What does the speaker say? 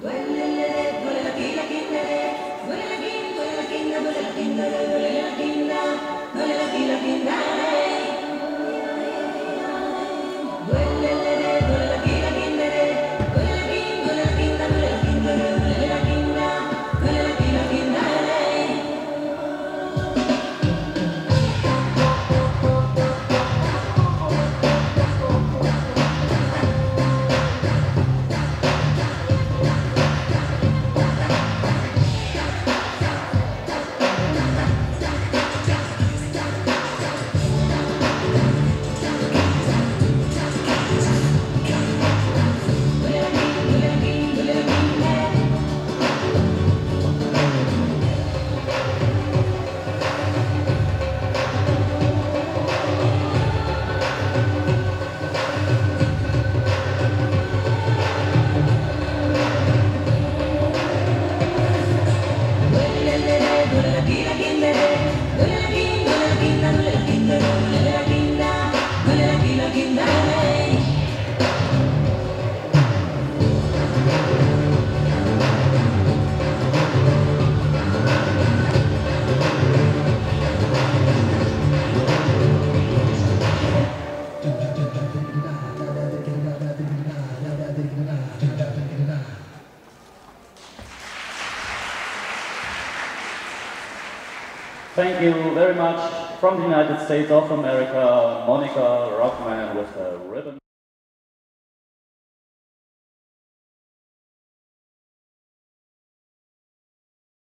Doei! Thank you very much from the United States of America, Monica Rockman with a ribbon.